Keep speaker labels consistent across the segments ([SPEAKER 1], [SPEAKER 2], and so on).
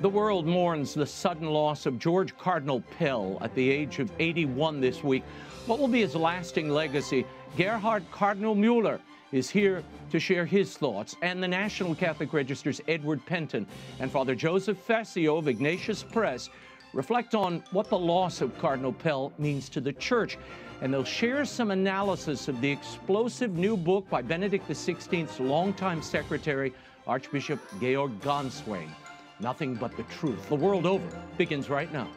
[SPEAKER 1] The world mourns the sudden loss of George Cardinal Pell at the age of 81 this week. What will be his lasting legacy? Gerhard Cardinal Mueller is here to share his thoughts, and the National Catholic Register's Edward Pentin and Father Joseph Fessio of Ignatius Press reflect on what the loss of Cardinal Pell means to the Church. And they'll share some analysis of the explosive new book by Benedict XVI's longtime secretary, Archbishop Georg Gänswein. Nothing but the truth, the world over, begins right now.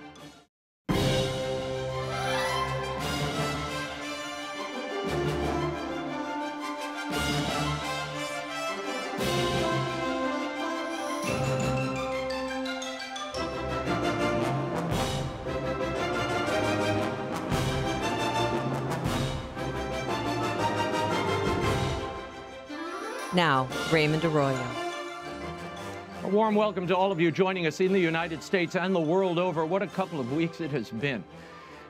[SPEAKER 2] Now, Raymond Arroyo.
[SPEAKER 1] Warm welcome to all of you joining us in the United States and the world over. What a couple of weeks it has been.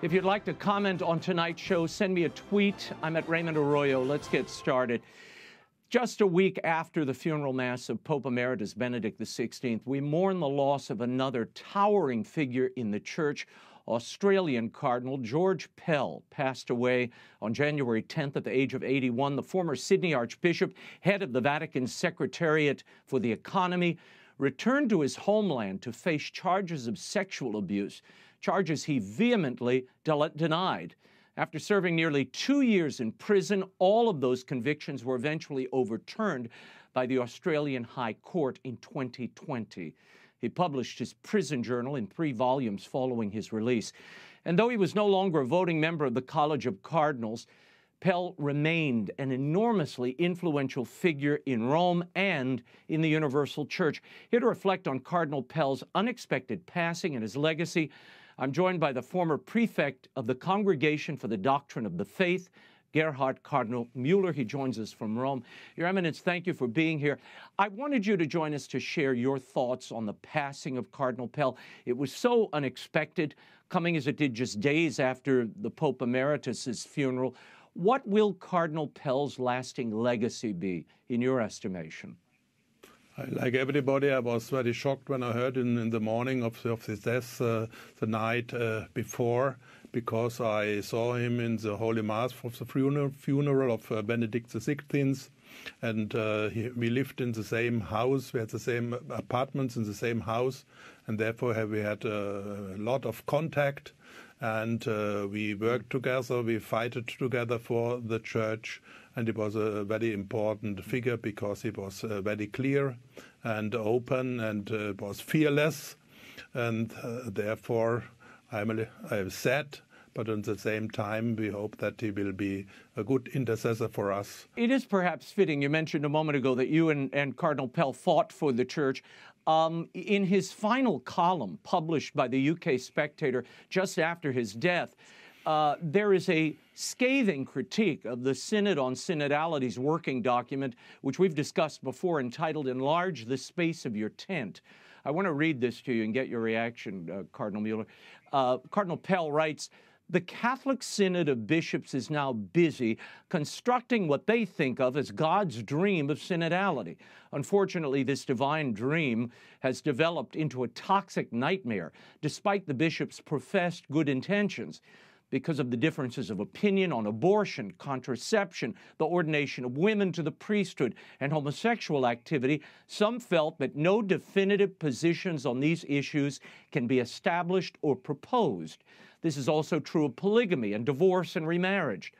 [SPEAKER 1] If you'd like to comment on tonight's show, send me a tweet. I'm at Raymond Arroyo. Let's get started. Just a week after the funeral mass of Pope Emeritus Benedict XVI, we mourn the loss of another towering figure in the church, Australian Cardinal George Pell passed away on January 10th at the age of 81. The former Sydney Archbishop, head of the Vatican Secretariat for the Economy, returned to his homeland to face charges of sexual abuse, charges he vehemently de- denied. After serving nearly two years in prison, all of those convictions were eventually overturned by the Australian High Court in 2020. He published his prison journal in three volumes following his release. And though he was no longer a voting member of the College of Cardinals, Pell remained an enormously influential figure in Rome and in the Universal Church. Here to reflect on Cardinal Pell's unexpected passing and his legacy, I'm joined by the former prefect of the Congregation for the Doctrine of the Faith, Gerhard Cardinal Mueller. He joins us from Rome. Your Eminence, thank you for being here. I wanted you to join us to share your thoughts on the passing of Cardinal Pell. It was so unexpected, coming as it did just days after the Pope Emeritus's funeral. What will Cardinal Pell's lasting legacy be, in your estimation?
[SPEAKER 3] Like everybody, I was very shocked when I heard in, in the morning of, of his death, uh, the night uh, before because I saw him in the Holy Mass of the funeral, funeral of uh, Benedict XVI. And uh, he, we lived in the same house. We had the same apartments in the same house, and therefore we had a lot of contact. And uh, we worked together. We fought together for the church, and he was a very important figure because he was uh, very clear and open and uh, was fearless, and uh, therefore I'm, I'm sad, but at the same time, we hope that he will be a good intercessor for us.
[SPEAKER 1] It is perhaps fitting. You mentioned a moment ago that you and, and Cardinal Pell fought for the church. Um, in his final column published by the UK Spectator just after his death, uh, there is a scathing critique of the Synod on Synodality's working document, which we've discussed before, entitled Enlarge the Space of Your Tent. I want to read this to you and get your reaction, uh, Cardinal Mueller. Uh, Cardinal Pell writes, the Catholic Synod of Bishops is now busy constructing what they think of as God's dream of synodality. Unfortunately, this divine dream has developed into a toxic nightmare, despite the bishops' professed good intentions because of the differences of opinion on abortion, contraception, the ordination of women to the priesthood, and homosexual activity, some felt that no definitive positions on these issues can be established or proposed. This is also true of polygamy and divorce and remarriage.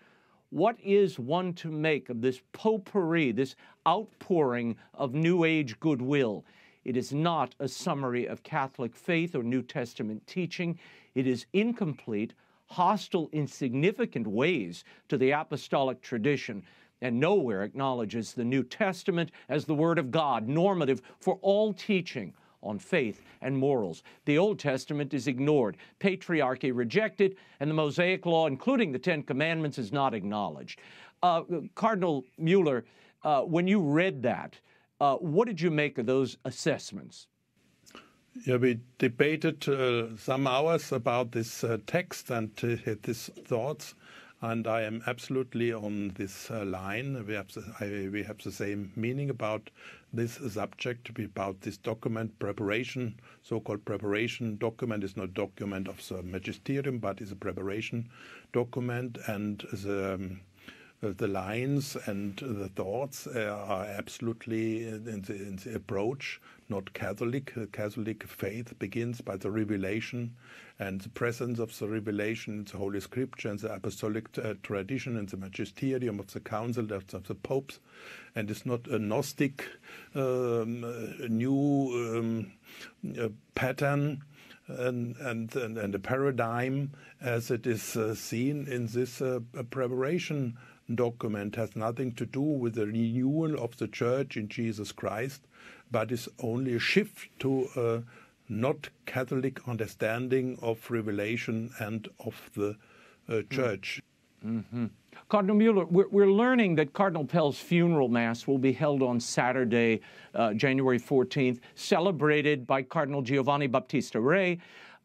[SPEAKER 1] What is one to make of this potpourri, this outpouring of New Age goodwill? It is not a summary of Catholic faith or New Testament teaching. It is incomplete, hostile in significant ways to the apostolic tradition, and nowhere acknowledges the New Testament as the Word of God, normative for all teaching on faith and morals. The Old Testament is ignored, patriarchy rejected, and the Mosaic Law, including the Ten Commandments, is not acknowledged. Uh, Cardinal Mueller, uh, when you read that, uh, what did you make of those assessments?
[SPEAKER 3] Yeah, we debated uh, some hours about this uh, text and uh, his thoughts, and I am absolutely on this uh, line. We have, the, I, we have the same meaning about this subject to be about this document preparation, so-called preparation document. Is not document of the magisterium, but is a preparation document, and the um, the lines and the thoughts are absolutely in the, in the, approach not Catholic. The Catholic faith begins by the revelation and the presence of the revelation in the Holy Scripture and the apostolic uh, tradition and the magisterium of the council of, the popes, and it's not a Gnostic um, uh, new um, uh, pattern. And, and, and, a paradigm as it is uh, seen in this uh, preparation document has nothing to do with the renewal of the church in Jesus Christ, but is only a shift to a not Catholic understanding of revelation and of the uh, church.
[SPEAKER 1] Mm-hmm. Cardinal Mueller, we're, we're, learning that Cardinal Pell's funeral mass will be held on Saturday, uh, January 14th, celebrated by Cardinal Giovanni Battista Re.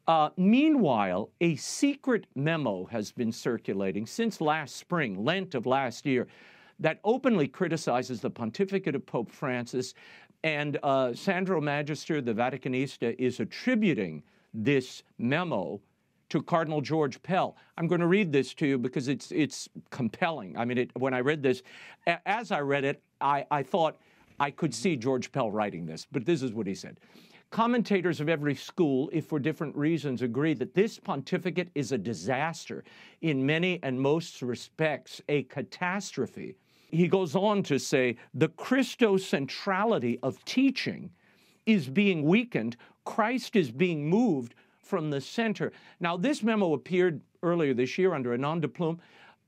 [SPEAKER 1] Uh, meanwhile, a secret memo has been circulating since last spring, Lent of last year, that openly criticizes the pontificate of Pope Francis. And uh, Sandro Magister, the Vaticanista, is attributing this memo to Cardinal George Pell. I'm going to read this to you because it's it's compelling. I mean, it, when I read this, as I read it, I, I thought I could see George Pell writing this, but this is what he said. Commentators of every school, if for different reasons, agree that this pontificate is a disaster, in many and most respects, a catastrophe. He goes on to say the Christocentrality of teaching is being weakened, Christ is being moved from the center. Now, this memo appeared earlier this year under a non de plume.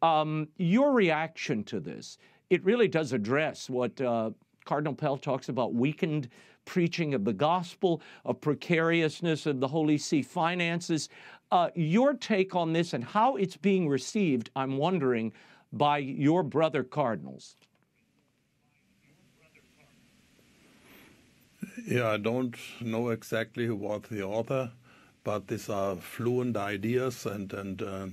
[SPEAKER 1] Um, your reaction to this, it really does address what uh, Cardinal Pell talks about weakened preaching of the gospel, of precariousness of the Holy See finances. Uh, your take on this and how it's being received, I'm wondering, by your brother cardinals.
[SPEAKER 3] Yeah, I don't know exactly who was the author, but these are fluent ideas and and uh,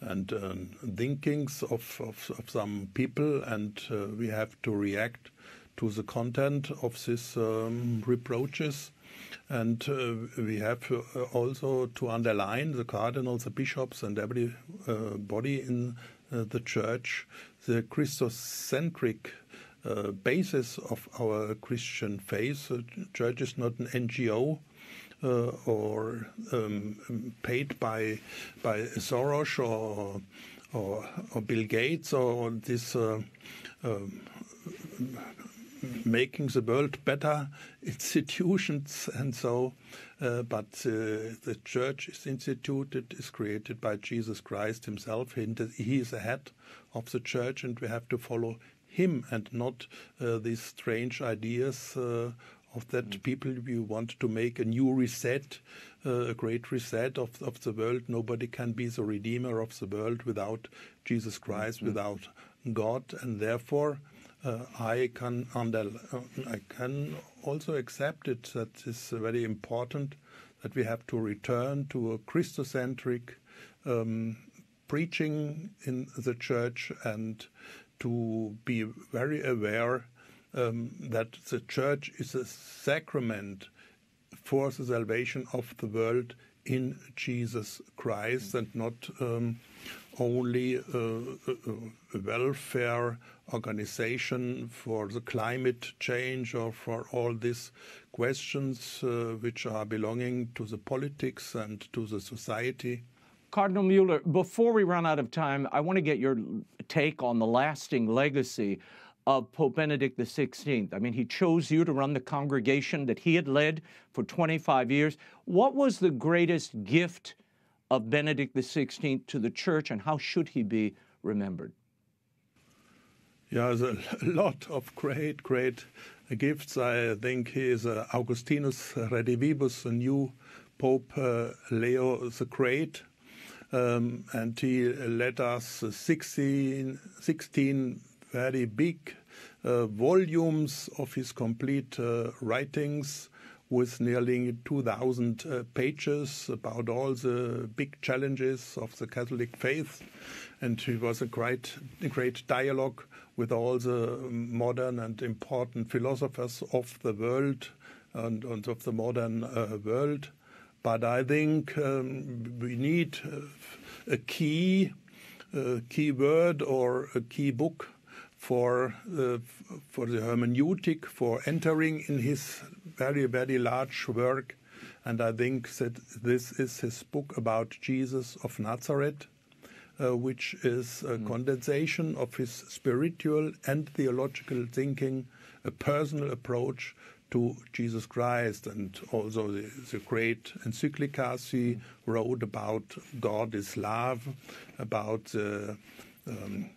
[SPEAKER 3] and uh, thinkings of, of, of some people, and uh, we have to react to the content of these um, reproaches. And uh, we have uh, also to underline the cardinals, the bishops, and everybody uh, in uh, the church the Christocentric uh, basis of our Christian faith. The church is not an NGO. Uh, or um, paid by by Soros or or, or Bill Gates or this um, making the world better institutions and so. Uh, but uh, the church is instituted, is created by Jesus Christ himself. He is the head of the church, and we have to follow him and not uh, these strange ideas uh, of that mm. people we want to make a new reset, uh, a great reset of, of the world. Nobody can be the redeemer of the world without Jesus Christ, mm. without God, and therefore uh, I can under, uh, I can also accept it that it's very important that we have to return to a Christocentric um, preaching in the church and to be very aware um, that the church is a sacrament for the salvation of the world in Jesus Christ and not um, only a, a, welfare organization for the climate change or for all these questions uh, which are belonging to the politics and to the society.
[SPEAKER 1] Cardinal Mueller, before we run out of time, I want to get your take on the lasting legacy of Pope Benedict XVI. I mean, he chose you to run the congregation that he had led for 25 years. What was the greatest gift of Benedict XVI to the church, and how should he be remembered?
[SPEAKER 3] Yeah, there's a lot of great, great gifts. I think he is uh, Augustinus Redivivus, a new Pope uh, Leo the Great. Um, and he led us 16, 16 very big uh, volumes of his complete uh, writings with nearly 2,000 uh, pages about all the big challenges of the Catholic faith. And it was a great, a great dialogue with all the modern and important philosophers of the world and, and of the modern uh, world. But I think um, we need uh, a key, uh, key word or a key book for uh, for the hermeneutic for entering in his very very large work and I think that this is his book about Jesus of Nazareth, uh, which is a mm. condensation of his spiritual and theological thinking, a personal approach to Jesus Christ, and also the, the great encyclicas he mm. wrote about God is love, about the um,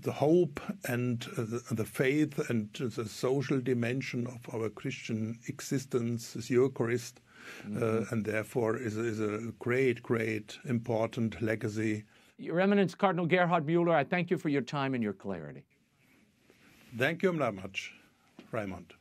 [SPEAKER 3] the hope and uh, the, the, faith and the social dimension of our Christian existence as Eucharist mm-hmm. uh, and therefore is, is a great, great, important legacy.
[SPEAKER 1] Your Eminence, Cardinal Gerhard Mueller, I thank you for your time and your clarity.
[SPEAKER 3] Thank you very much, Raymond.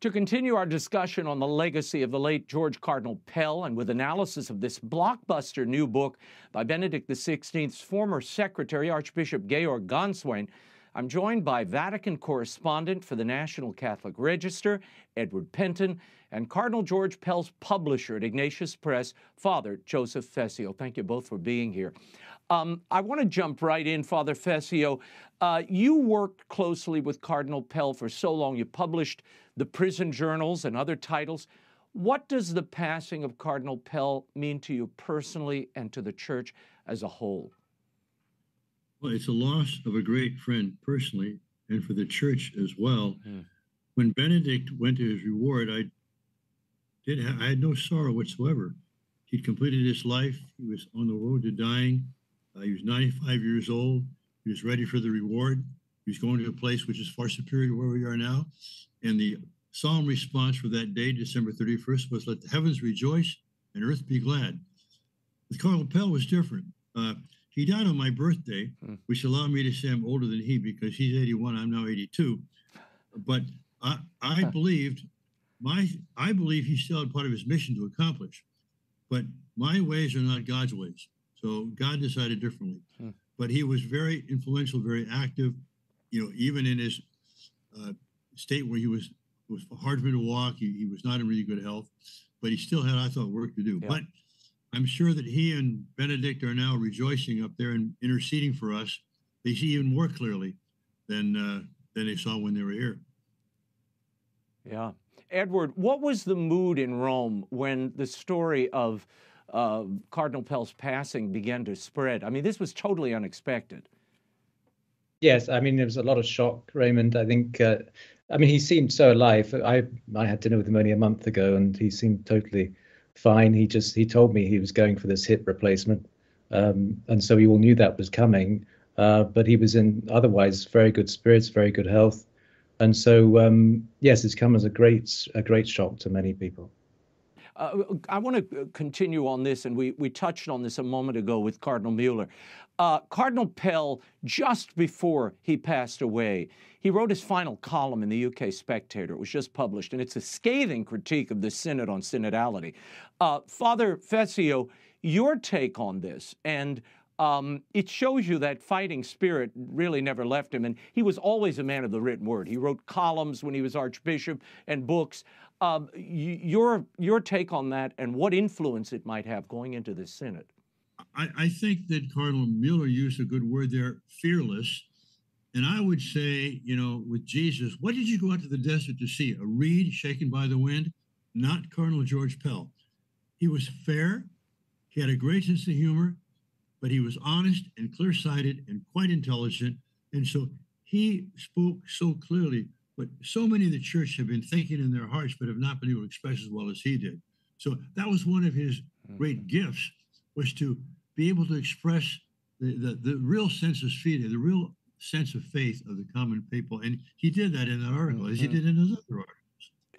[SPEAKER 1] To continue our discussion on the legacy of the late George Cardinal Pell and with analysis of this blockbuster new book by Benedict XVI's former secretary, Archbishop Georg Gänswein, I'm joined by Vatican correspondent for the National Catholic Register, Edward Pentin, and Cardinal George Pell's publisher at Ignatius Press, Father Joseph Fessio. Thank you both for being here. Um, I want to jump right in, Father Fessio. Uh, you worked closely with Cardinal Pell for so long. You published the prison journals and other titles. What does the passing of Cardinal Pell mean to you personally and to the Church as a whole?
[SPEAKER 4] Well, it's a loss of a great friend personally and for the church as well. Yeah. When Benedict went to his reward, I did ha- I had no sorrow whatsoever. He'd completed his life. He was on the road to dying. Uh, he was 95 years old. He was ready for the reward. He was going to a place which is far superior to where we are now. And the solemn response for that day, December 31st, was let the heavens rejoice and earth be glad. With Cardinal Pell was different. Uh, he died on my birthday, hmm. which allowed me to say I'm older than he because he's 81, I'm now 82. But I, I believed my I believe he still had part of his mission to accomplish. But my ways are not God's ways. So God decided differently. Hmm. But he was very influential, very active, you know, even in his uh, state where he was was hard for him to walk. He, he was not in really good health, but he still had, I thought, work to do. Yeah. But I'm sure that he and Benedict are now rejoicing up there and interceding for us. They see even more clearly than uh, than they saw when they were here.
[SPEAKER 1] Yeah, Edward, what was the mood in Rome when the story of uh, Cardinal Pell's passing began to spread? I mean, this was totally unexpected.
[SPEAKER 5] Yes, I mean there was a lot of shock, Raymond. I think, uh, I mean, he seemed so alive. I I had dinner with him only a month ago, and he seemed totally fine. He just he told me he was going for this hip replacement, um, and so we all knew that was coming. Uh, but he was in otherwise very good spirits, very good health, and so um, yes, it's come as a great a great shock to many people.
[SPEAKER 1] Uh, I want to continue on this, and we, we touched on this a moment ago with Cardinal Mueller. Uh, Cardinal Pell, just before he passed away, he wrote his final column in the UK Spectator. It was just published, and it's a scathing critique of the Synod on synodality. Uh, Father Fessio, your take on this, and um, it shows you that fighting spirit really never left him. And he was always a man of the written word. He wrote columns when he was Archbishop and books. Um, your, your take on that and what influence it might have going into the Synod.
[SPEAKER 4] I, I think that Cardinal Mueller used a good word there fearless. And I would say, you know, with Jesus, what did you go out to the desert to see? A reed shaken by the wind? Not Cardinal George Pell. He was fair, he had a great sense of humor, but he was honest and clear sighted and quite intelligent. And so he spoke so clearly, but so many in the church have been thinking in their hearts, but have not been able to express as well as he did. So that was one of his great mm-hmm. gifts, was to be able to express the, the, the real sense of fide, the real sense of faith of the common people. And he did that in that article, mm-hmm. as he mm-hmm. did in his other articles.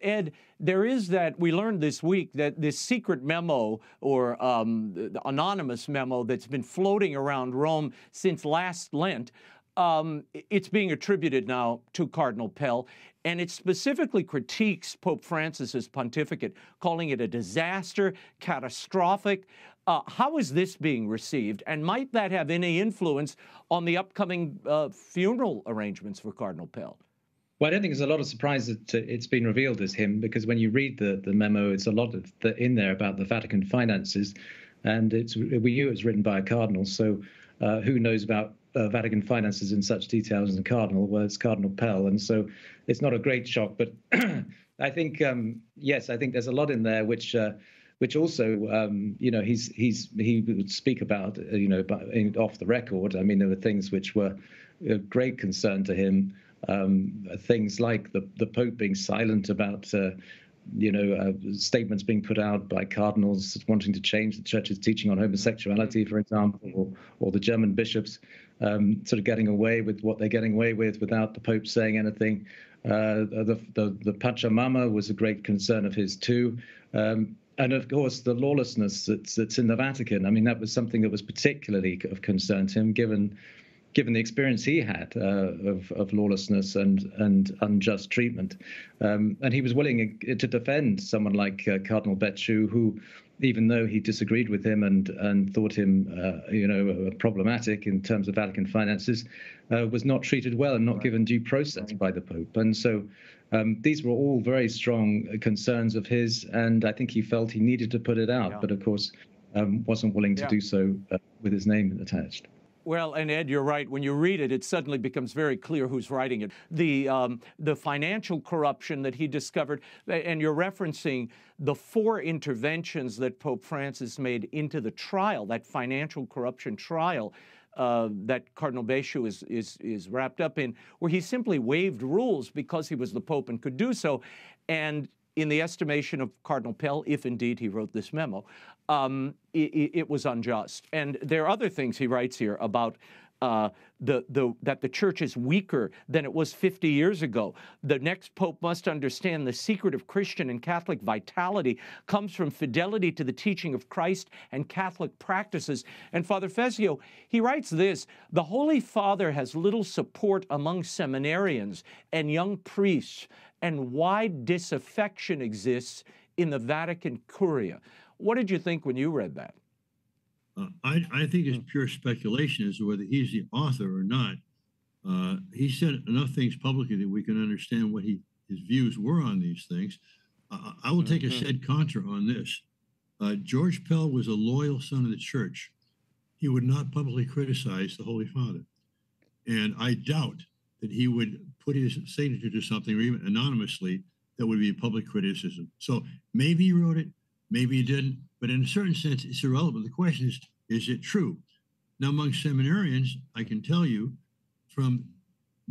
[SPEAKER 1] Ed, there is that, we learned this week that this secret memo or um, anonymous memo that's been floating around Rome since last Lent. Um, it's being attributed now to Cardinal Pell, and it specifically critiques Pope Francis's pontificate, calling it a disaster, catastrophic. Uh, how is this being received, and might that have any influence on the upcoming uh, funeral arrangements for Cardinal Pell?
[SPEAKER 5] Well, I don't think there's a lot of surprise that it's been revealed as him because when you read the, the memo, it's a lot of the, in there about the Vatican finances, and it's we knew it was written by a cardinal, so uh, who knows about uh, Vatican finances in such detail as a cardinal? It's Cardinal Pell, and so it's not a great shock. But I think um, yes, I think there's a lot in there which. Uh, which also, um, you know, he's he's he would speak about, uh, you know, off the record. I mean, there were things which were a great concern to him. Um, things like the the Pope being silent about. Uh, you know, uh, statements being put out by cardinals wanting to change the church's teaching on homosexuality, for example, or, or the German bishops um, sort of getting away with what they're getting away with without the Pope saying anything. Uh, the, the, the Pachamama was a great concern of his too. Um, and of course, the lawlessness that's, that's in the Vatican. I mean, that was something that was particularly of concern to him, given given the experience he had uh, of, of lawlessness and, and unjust treatment. Um, and he was willing uh, to defend someone like uh, Cardinal Becciu, who, even though he disagreed with him and, and thought him, uh, you know, problematic in terms of Vatican finances, uh, was not treated well and not right. given due process by the Pope. And so um, these were all very strong concerns of his, and I think he felt he needed to put it out, yeah. but of course um, wasn't willing to yeah. do so uh, with his name attached.
[SPEAKER 1] Well, and Ed, you're right. When you read it, it suddenly becomes very clear who's writing it. The um, the financial corruption that he discovered, and you're referencing the four interventions that Pope Francis made into the trial, that financial corruption trial uh, that Cardinal Becciu is, is, is wrapped up in, where he simply waived rules because he was the Pope and could do so. And in the estimation of Cardinal Pell, if indeed he wrote this memo, um, it, it, was unjust. And there are other things he writes here about uh, the, the, that the church is weaker than it was 50 years ago. The next pope must understand the secret of Christian and Catholic vitality comes from fidelity to the teaching of Christ and Catholic practices. And Father Fessio, he writes this The Holy Father has little support among seminarians and young priests, and why disaffection exists in the Vatican Curia. What did you think when you read that?
[SPEAKER 4] Uh, I, I think it's pure speculation as to whether he's the author or not. Uh, he said enough things publicly that we can understand what he his views were on these things. Uh, I will take mm-hmm. a sed contra on this. Uh, George Pell was a loyal son of the church. He would not publicly criticize the Holy Father. And I doubt that he would put his signature to something, or even anonymously, that would be public criticism. So maybe he wrote it, maybe he didn't. But in a certain sense, it's irrelevant. The question is, is it true? Now, among seminarians, I can tell you from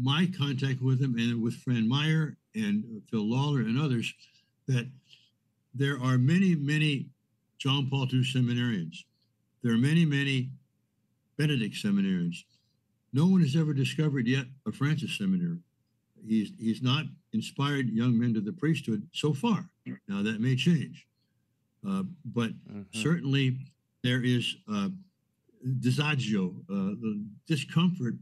[SPEAKER 4] my contact with them and with Fran Meyer and Phil Lawler and others that there are many, many John Paul II seminarians. There are many, many Benedict seminarians. No one has ever discovered yet a Francis seminary. He's, he's not inspired young men to the priesthood so far. Now, that may change. Uh, but mm-hmm. certainly there is uh, disagio, uh, the discomfort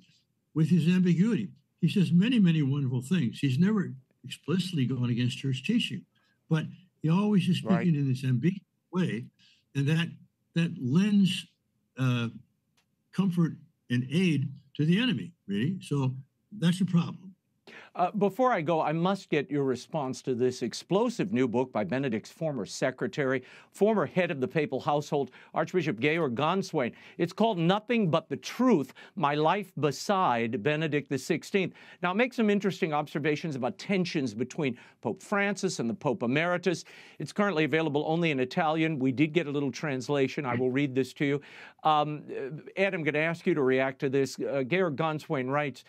[SPEAKER 4] with his ambiguity. He says many, many wonderful things. He's never explicitly gone against church teaching, but he always is speaking right. in this ambiguous way, and that that lends uh, comfort and aid to the enemy. Really, so that's a problem.
[SPEAKER 1] Uh, before I go, I must get your response to this explosive new book by Benedict's former secretary, former head of the papal household, Archbishop Georg Gänswein. It's called Nothing But the Truth My Life Beside Benedict XVI. Now, it makes some interesting observations about tensions between Pope Francis and the Pope Emeritus. It's currently available only in Italian. We did get a little translation. I will read this to you. Um, Ed, I'm going to ask you to react to this. Uh, Georg Gänswein writes,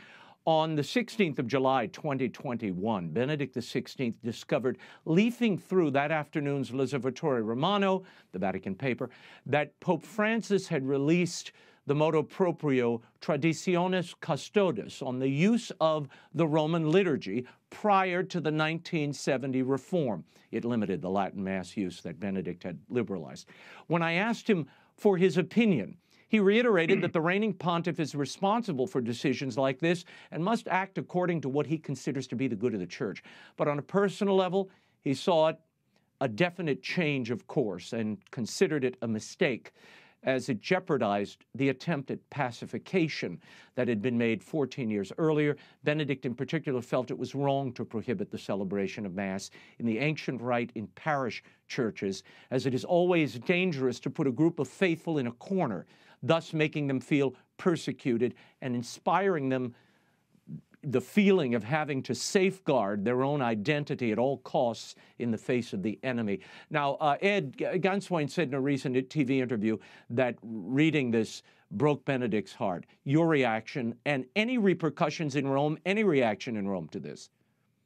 [SPEAKER 1] on the 16th of July, 2021, Benedict XVI discovered, leafing through that afternoon's L'Osservatore Romano, the Vatican paper, that Pope Francis had released the motu proprio Traditionis Custodes on the use of the Roman liturgy prior to the 1970 reform. It limited the Latin Mass use that Benedict had liberalized. When I asked him for his opinion, he reiterated that the reigning pontiff is responsible for decisions like this and must act according to what he considers to be the good of the church. But on a personal level, he saw it a definite change of course and considered it a mistake as it jeopardized the attempt at pacification that had been made 14 years earlier. Benedict, in particular, felt it was wrong to prohibit the celebration of Mass in the ancient rite in parish churches, as it is always dangerous to put a group of faithful in a corner, thus making them feel persecuted and inspiring them the feeling of having to safeguard their own identity at all costs in the face of the enemy. Now, uh, Ed Gänswein said in a recent TV interview that reading this broke Benedict's heart. Your reaction and any repercussions in Rome, any reaction in Rome to this?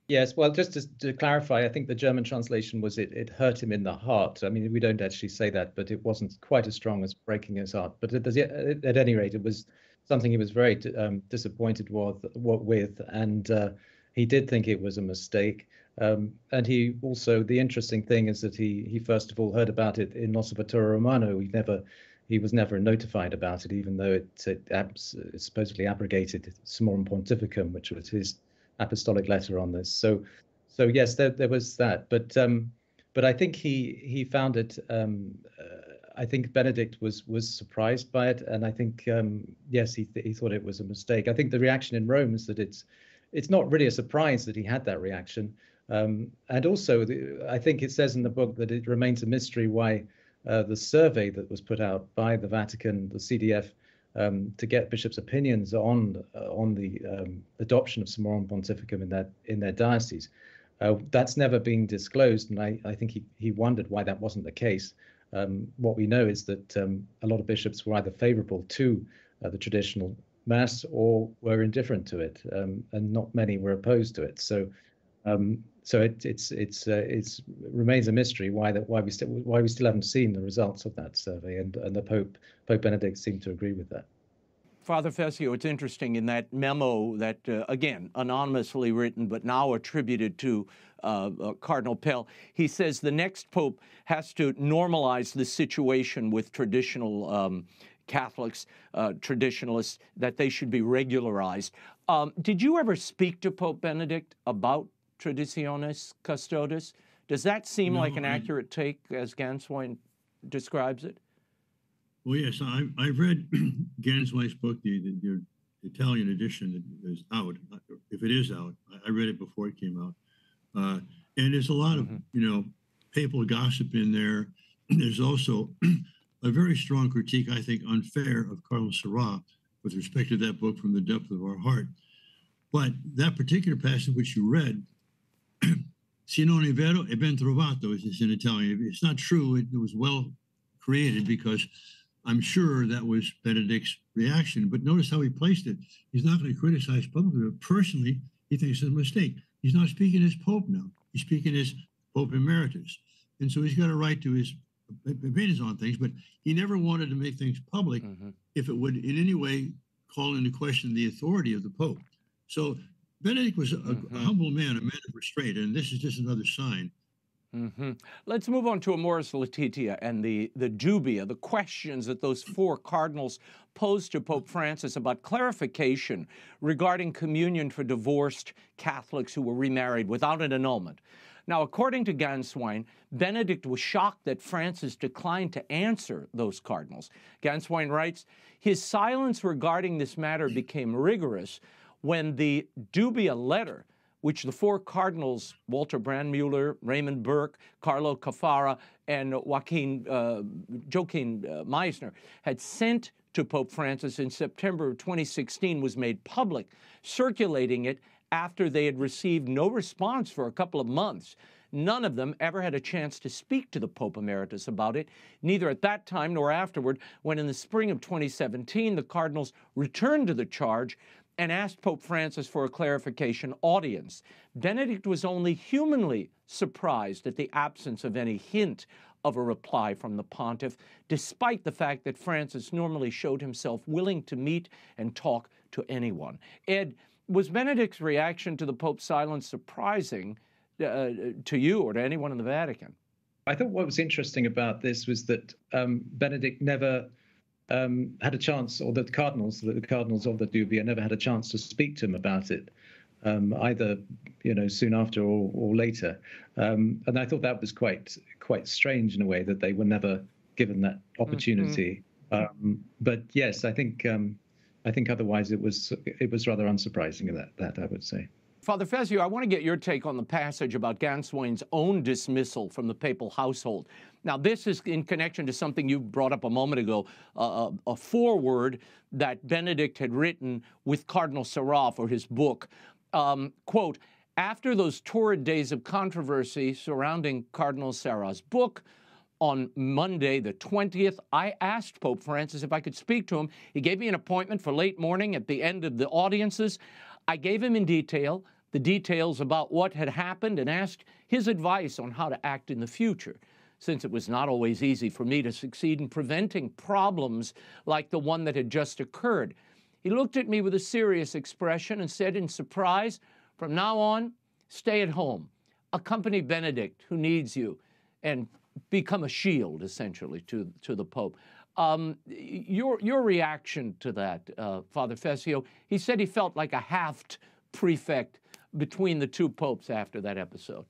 [SPEAKER 5] Yes, well, just to, to, clarify, I think the German translation was it, it hurt him in the heart. I mean, we don't actually say that, but it wasn't quite as strong as breaking his heart. But at, at any rate, it was something he was very um, disappointed with, with and uh, he did think it was a mistake. Um, and he also, the interesting thing is that he he first of all heard about it in L'Osservatore Romano. He never, he was never notified about it, even though it, it, abs, supposedly abrogated Summorum Pontificum, which was his apostolic letter on this. So, so yes, there there was that, but um, but I think he he found it um, uh, I think Benedict was was surprised by it, and I think um, yes, he th- he thought it was a mistake. I think the reaction in Rome is that it's it's not really a surprise that he had that reaction, um, and also the, I think it says in the book that it remains a mystery why uh, the survey that was put out by the Vatican, the CDF, um, to get bishops' opinions on uh, on the um, adoption of Summorum Pontificum in that in their diocese. Uh, that's never been disclosed, and I, I think he, he wondered why that wasn't the case. Um, what we know is that um, a lot of bishops were either favorable to uh, the traditional mass or were indifferent to it, um, and not many were opposed to it. So, um, so it, it's it's uh, it's remains a mystery why that why we still why we still haven't seen the results of that survey, and and the Pope Pope Benedict seemed to agree with that.
[SPEAKER 1] Father Fessio, it's interesting in that memo that, uh, again, anonymously written, but now attributed to uh, uh, Cardinal Pell, he says the next pope has to normalize the situation with traditional um, Catholics, uh, traditionalists, that they should be regularized. Um, did you ever speak to Pope Benedict about Traditionis Custodes? Does that seem no, like an I, accurate take as Gänswein describes it?
[SPEAKER 4] Well, yes, I, I've read Gänswein's book, the, the, the, Italian edition that is out. If it is out, I read it before it came out. Uh, and there's a lot of, mm-hmm. you know, papal gossip in there. There's also a very strong critique, I think, unfair of Cardinal Sarah with respect to that book from the depth of our heart. But that particular passage which you read, se non è vero è ben trovato, is in Italian. It's not true. It, it was well created because I'm sure that was Benedict's reaction. But notice how he placed it. He's not going to criticize publicly, but personally, he thinks it's a mistake. He's not speaking as Pope now. He's speaking as Pope Emeritus. And so he's got a right to his opinions on things, but he never wanted to make things public mm-hmm. if it would in any way call into question the authority of the Pope. So Benedict was a, mm-hmm. a humble man, a man of restraint, and this is just another sign
[SPEAKER 1] Mm-hmm. Let's move on to Amoris Laetitia and the, the dubia, the questions that those four cardinals posed to Pope Francis about clarification regarding communion for divorced Catholics who were remarried without an annulment. Now, according to Gänswein, Benedict was shocked that Francis declined to answer those cardinals. Gänswein writes, his silence regarding this matter became rigorous when the dubia letter which the four cardinals, Walter Brandmüller, Raymond Burke, Carlo Caffarra, and Joaquin, uh, Joachim uh, Meisner, had sent to Pope Francis in September of 2016 was made public, circulating it after they had received no response for a couple of months. None of them ever had a chance to speak to the Pope Emeritus about it, neither at that time nor afterward, when in the spring of 2017 the cardinals returned to the charge and asked Pope Francis for a clarification audience. Benedict was only humanly surprised at the absence of any hint of a reply from the pontiff, despite the fact that Francis normally showed himself willing to meet and talk to anyone. Ed, was Benedict's reaction to the Pope's silence surprising uh, to you or to anyone in the Vatican?
[SPEAKER 5] I thought what was interesting about this was that um, Benedict never um, had a chance, or the cardinals, the cardinals of the Dubia never had a chance to speak to him about it. um, either you know soon after or, or later. Um, and I thought that was quite quite strange in a way that they were never given that opportunity. Mm-hmm. but yes, I think um, I think otherwise it was it was rather unsurprising that that I would say.
[SPEAKER 1] Father Fessio, I want to get your take on the passage about Gänswein's own dismissal from the papal household. Now, this is in connection to something you brought up a moment ago, uh, a foreword that Benedict had written with Cardinal Sarah for his book. Um, quote, after those torrid days of controversy surrounding Cardinal Sarah's book, on Monday, the 20th, I asked Pope Francis if I could speak to him. He gave me an appointment for late morning at the end of the audiences. I gave him in detail the details about what had happened and asked his advice on how to act in the future, since it was not always easy for me to succeed in preventing problems like the one that had just occurred. He looked at me with a serious expression and said in surprise, From now on, stay at home, accompany Benedict, who needs you, and become a shield, essentially, to, to the Pope. Um, your, your reaction to that, uh, Father Fessio, he said he felt like a halved prefect between the two popes after that episode.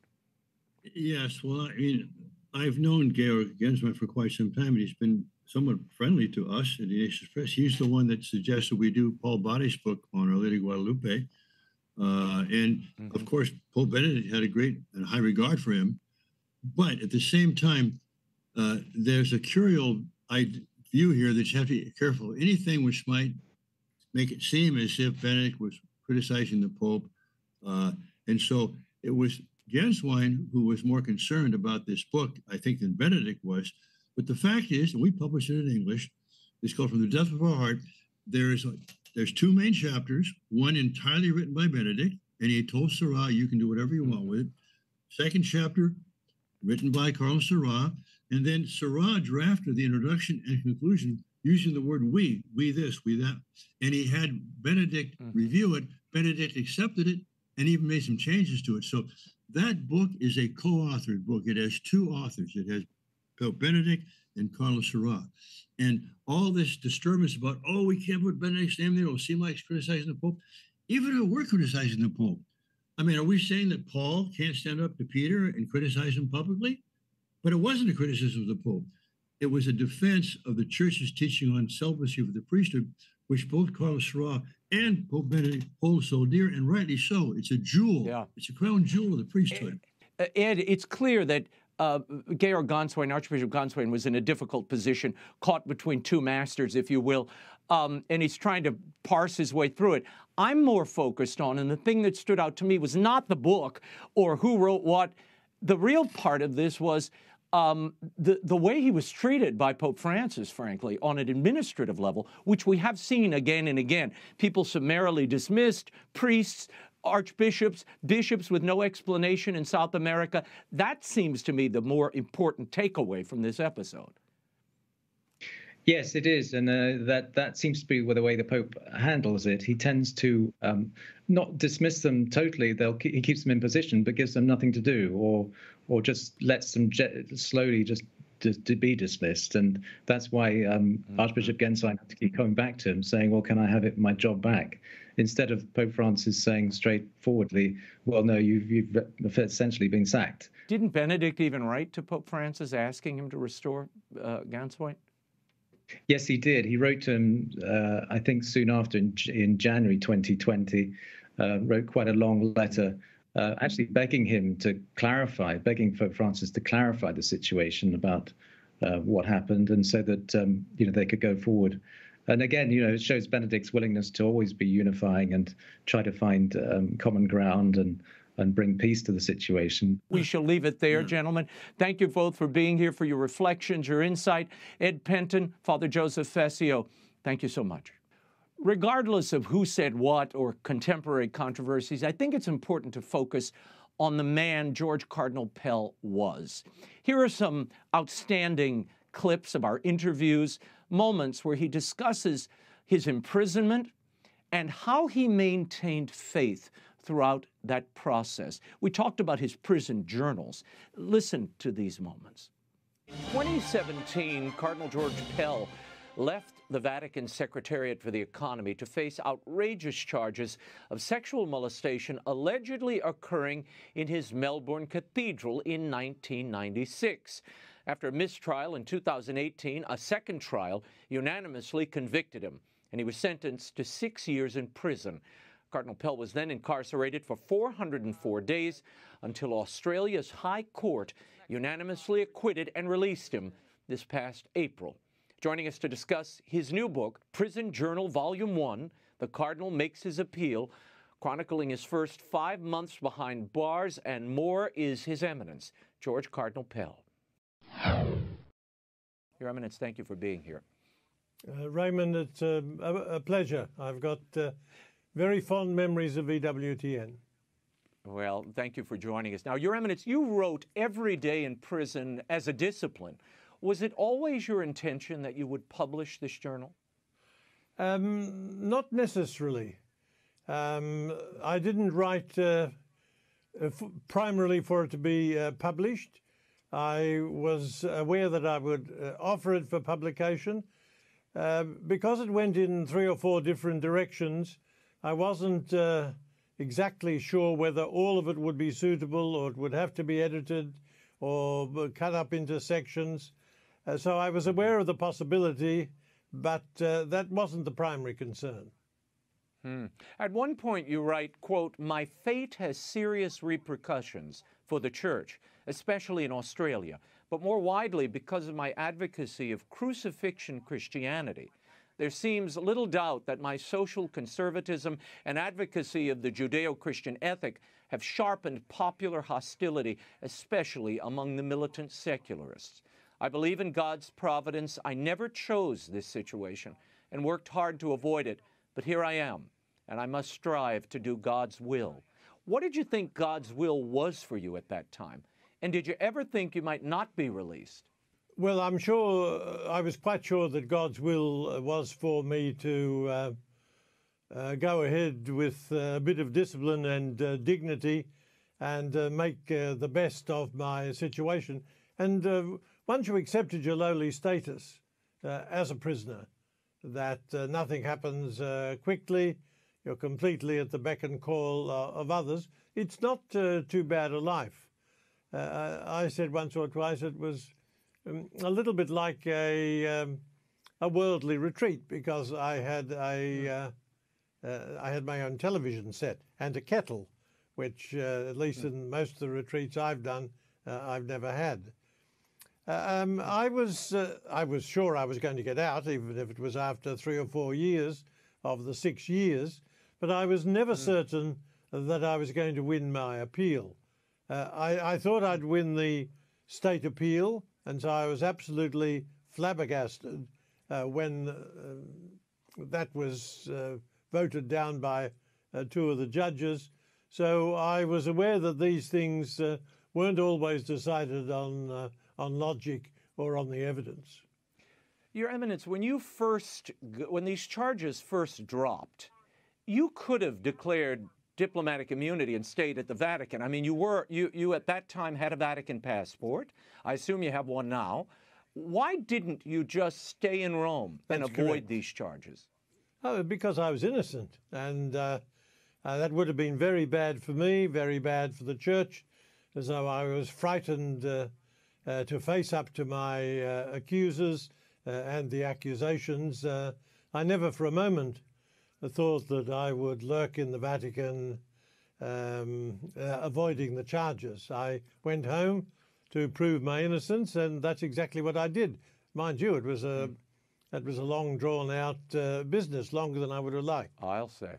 [SPEAKER 4] Yes, well, I mean, I've known Georg Gänswein for quite some time, and he's been somewhat friendly to us at the Ignatius Press. He's the one that suggested we do Paul Badde's book on Our Lady Guadalupe. Uh, and mm-hmm. of course, Pope Benedict had a great and high regard for him. But at the same time, uh, there's a curial I view here that you have to be careful. Anything which might make it seem as if Benedict was criticizing the Pope and so it was Gänswein who was more concerned about this book, I think, than Benedict was. But the fact is, and we published it in English, it's called From the Depth of Our Heart. There is a, there's two main chapters, one entirely written by Benedict, and he told Sarah, you can do whatever you want with it. Second chapter, written by Cardinal Sarah, and then Sarah drafted the introduction and conclusion using the word we, we this, we that. And he had Benedict mm-hmm. review it. Benedict accepted it and even made some changes to it. So that book is a co-authored book. It has two authors. It has Pope Benedict and Carlos Sarah. And all this disturbance about, oh, we can't put Benedict's name there, it'll seem like it's criticizing the Pope. Even if we're criticizing the Pope, I mean, are we saying that Paul can't stand up to Peter and criticize him publicly? But it wasn't a criticism of the Pope. It was a defense of the church's teaching on celibacy for the priesthood, which both Carlos Sarah and Pope Benedict hold so dear, and rightly so. It's a jewel. Yeah. It's a crown jewel of the priesthood.
[SPEAKER 1] Ed, Ed it's clear that uh, Georg Gänswein, Archbishop Gänswein, was in a difficult position, caught between two masters, if you will, um, and he's trying to parse his way through it. I'm more focused on, and the thing that stood out to me was not the book or who wrote what. The real part of this was um, the, the way he was treated by Pope Francis, frankly, on an administrative level, which we have seen again and again. People summarily dismissed, priests, archbishops, bishops with no explanation in South America. That seems to me the more important takeaway from this episode.
[SPEAKER 5] Yes, it is, and uh, that that seems to be the way the Pope handles it. He tends to um, not dismiss them totally. They'll he keeps them in position, but gives them nothing to do, or or just lets them je- slowly just to, to, be dismissed. And that's why um, mm-hmm. Archbishop Gänswein had to keep coming back to him, saying, "Well, can I have it, my job back?" Instead of Pope Francis saying straightforwardly, "Well, no, you've, you've essentially been sacked."
[SPEAKER 1] Didn't Benedict even write to Pope Francis asking him to restore uh, Gänswein?
[SPEAKER 5] Yes, he did. He wrote to him, uh, I think, soon after in, in January 2020. Uh, wrote quite a long letter uh, actually begging him to clarify, begging for Francis to clarify the situation about uh, what happened, and so that um, you know they could go forward. And again, you know, it shows Benedict's willingness to always be unifying and try to find um, common ground and and bring peace to the situation.
[SPEAKER 1] We shall leave it there, gentlemen. Thank you both for being here, for your reflections, your insight. Ed Pentin, Father Joseph Fessio, thank you so much regardless of who said what or contemporary controversies, I think it's important to focus on the man George Cardinal Pell was. Here are some outstanding clips of our interviews, moments where he discusses his imprisonment and how he maintained faith throughout that process. We talked about his prison journals. Listen to these moments. 2017, Cardinal George Pell left the Vatican Secretariat for the Economy to face outrageous charges of sexual molestation allegedly occurring in his Melbourne cathedral in 1996. After a mistrial in 2018, a second trial unanimously convicted him, and he was sentenced to six years in prison. Cardinal Pell was then incarcerated for 404 days until Australia's High Court unanimously acquitted and released him this past April. Joining us to discuss his new book, Prison Journal Volume 1 The Cardinal Makes His Appeal, chronicling his first five months behind bars and more, is His Eminence, George Cardinal Pell. Your Eminence, thank you for being here.
[SPEAKER 6] Uh, Raymond, it's a, a, a, pleasure. I've got uh, very fond memories of EWTN.
[SPEAKER 1] Well, thank you for joining us. Now, Your Eminence, you wrote every day in prison as a discipline. Was it always your intention that you would publish this journal?
[SPEAKER 6] Um, not necessarily. Um, I didn't write uh, primarily for it to be uh, published. I was aware that I would uh, offer it for publication. Uh, because it went in three or four different directions, I wasn't uh, exactly sure whether all of it would be suitable or it would have to be edited or cut up into sections. Uh, so I was aware of the possibility, but uh, that wasn't the primary concern.
[SPEAKER 1] Hmm. At one point, you write, quote, My fate has serious repercussions for the church, especially in Australia, but more widely because of my advocacy of crucifixion Christianity. There seems little doubt that my social conservatism and advocacy of the Judeo Christian ethic have sharpened popular hostility, especially among the militant secularists. I believe in God's providence. I never chose this situation and worked hard to avoid it, but here I am, and I must strive to do God's will. What did you think God's will was for you at that time? And did you ever think you might not be released?
[SPEAKER 6] Well, I'm sure, uh, I was quite sure that God's will uh, was for me to uh, uh, go ahead with a bit of discipline and uh, dignity and uh, make the best of my situation. And once you accepted your lowly status as a prisoner, that nothing happens quickly, you're completely at the beck and call of others, it's not too bad a life. I said once or twice it was um, a little bit like a um, a worldly retreat because I had a uh, uh, I had my own television set and a kettle, which uh, at least in most of the retreats I've done, uh, I've never had. Uh, um, I was uh, I was sure I was going to get out, even if it was after three or four years of the six years, but I was never certain that I was going to win my appeal. I, I thought I'd win the state appeal and so I was absolutely flabbergasted uh, when uh, that was uh, voted down by uh, two of the judges. So I was aware that these things uh, weren't always decided on, uh, on logic or on the evidence.
[SPEAKER 1] Your Eminence, when you first, when these charges first dropped, you could have declared diplomatic immunity and stayed at the Vatican. I mean, you were you you at that time had a Vatican passport. I assume you have one now. Why didn't you just stay in Rome That's and avoid correct. these charges?
[SPEAKER 6] Oh, because I was innocent, and uh, uh, that would have been very bad for me, very bad for the church, as though I was frightened uh, uh to face up to my uh, accusers uh, and the accusations. I never for a moment the thought that I would lurk in the Vatican, um, uh, avoiding the charges. I went home to prove my innocence, and that's exactly what I did. Mind you, it was a it was a long drawn out uh, business, longer than I would have liked.
[SPEAKER 1] I'll say.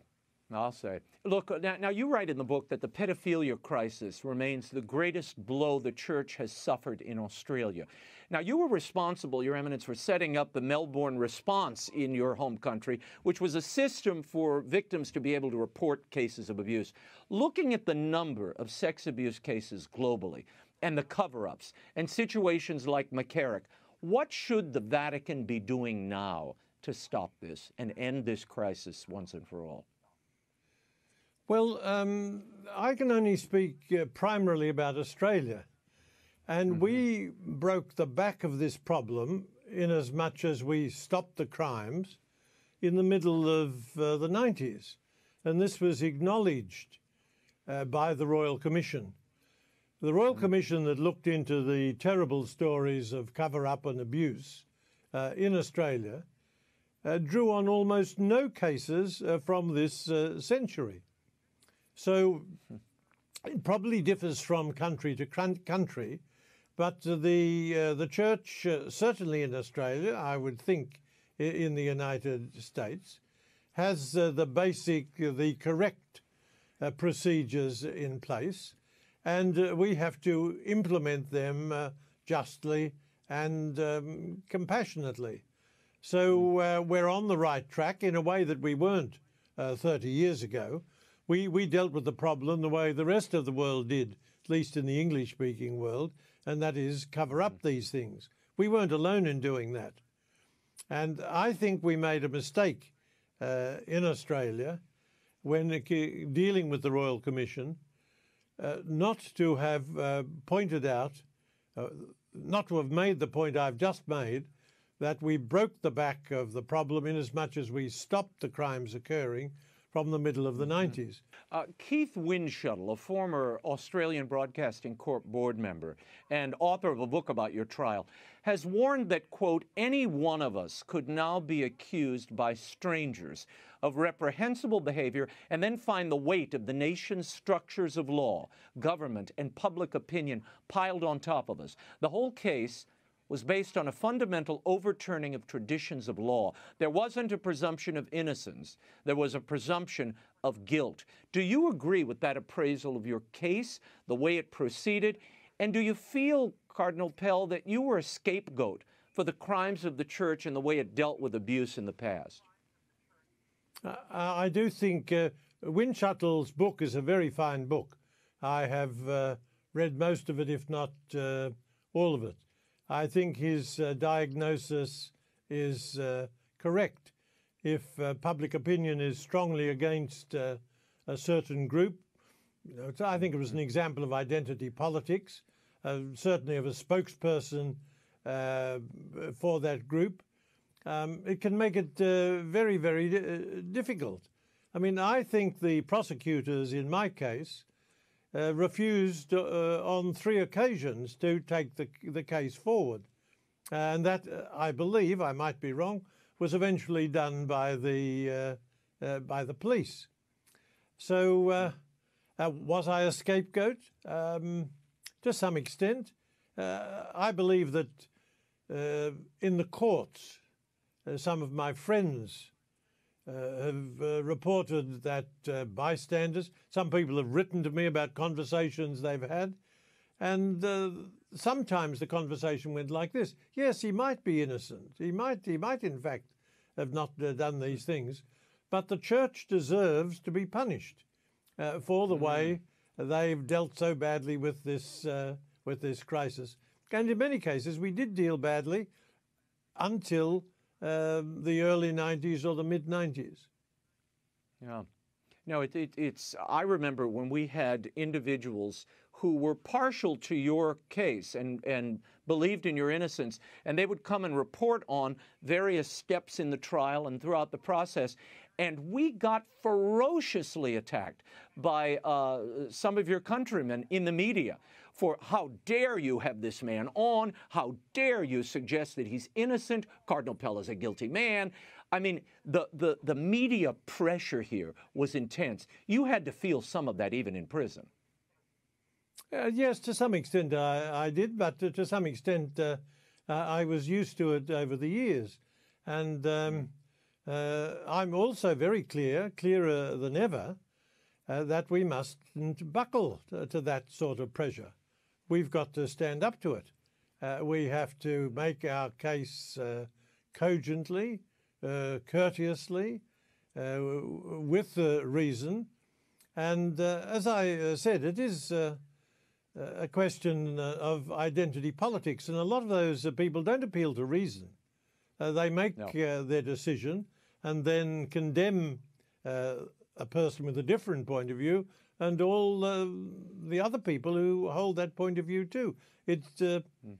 [SPEAKER 1] I'll say. Look, now, now, you write in the book that the pedophilia crisis remains the greatest blow the church has suffered in Australia. Now, you were responsible, Your Eminence, for setting up the Melbourne response in your home country, which was a system for victims to be able to report cases of abuse. Looking at the number of sex abuse cases globally and the cover ups and situations like McCarrick, what should the Vatican be doing now to stop this and end this crisis once and for all?
[SPEAKER 6] Well, um, I can only speak uh, primarily about Australia. And mm-hmm. we broke the back of this problem in as much as we stopped the crimes in the middle of uh, the 90s. And this was acknowledged uh, by the Royal Commission. The Royal Commission that looked into the terrible stories of cover up and abuse uh, in Australia uh, drew on almost no cases uh, from this uh, century. So it probably differs from country to country, but the uh, the church, uh, certainly in Australia, I would think in the United States, has uh, the basic, uh, the correct uh, procedures in place, and uh, we have to implement them justly and um, compassionately. So we're on the right track in a way that we weren't 30 years ago. We, we dealt with the problem the way the rest of the world did, at least in the English speaking world, and that is cover up these things. We weren't alone in doing that. And I think we made a mistake uh, in Australia when dealing with the Royal Commission uh, not to have uh, pointed out, uh, not to have made the point I've just made, that we broke the back of the problem in as much as we stopped the crimes occurring from the middle of the 90s. Mm-hmm.
[SPEAKER 1] Uh, Keith Windschuttle, a former Australian Broadcasting Corp board member and author of a book about your trial, has warned that, quote, any one of us could now be accused by strangers of reprehensible behavior and then find the weight of the nation's structures of law, government, and public opinion piled on top of us. The whole case was based on a fundamental overturning of traditions of law. There wasn't a presumption of innocence, there was a presumption of guilt. Do you agree with that appraisal of your case, the way it proceeded? And do you feel, Cardinal Pell, that you were a scapegoat for the crimes of the church and the way it dealt with abuse in the past?
[SPEAKER 6] Uh, I do think uh, book is a very fine book. I have uh, read most of it, if not uh, all of it. I think his uh, diagnosis is uh, correct. If uh, public opinion is strongly against uh, a certain group, you know, I think it was an example of identity politics, uh, certainly of a spokesperson uh, for that group. Um, it can make it very, very difficult. I mean, I think the prosecutors in my case uh, refused uh, on three occasions to take the, the case forward. And that, uh, I believe, I might be wrong, was eventually done by the, uh, by the police. So, was I a scapegoat? Um, to some extent. I believe that in the courts, some of my friends have uh, reported that uh, bystanders, some people have written to me about conversations they've had, and uh, sometimes the conversation went like this: Yes, he might be innocent. He might, he might in fact have not uh, done these things, but the church deserves to be punished uh, for the way mm. they've dealt so badly with this with this crisis. And in many cases, we did deal badly until um, the early 90s or the mid 90s.
[SPEAKER 1] Yeah. No, it, it, it's. I remember when we had individuals who were partial to your case and, and believed in your innocence, and they would come and report on various steps in the trial and throughout the process. And we got ferociously attacked by uh, some of your countrymen in the media for how dare you have this man on? How dare you suggest that he's innocent? Cardinal Pell is a guilty man. I mean, the, the, the media pressure here was intense. You had to feel some of that even in prison.
[SPEAKER 6] Uh, yes, to some extent I, I did, but to, to some extent uh, I was used to it over the years. And um, uh, I'm also very clear, clearer than ever, uh, that we mustn't buckle to, to, that sort of pressure we've got to stand up to it. Uh, we have to make our case uh, cogently, uh, courteously, uh, with reason. And uh, as I uh, said, it is a question of identity politics. And a lot of those people don't appeal to reason. they make no. their decision and then condemn a person with a different point of view and all uh, the other people who hold that point of view too. It uh, mm-hmm.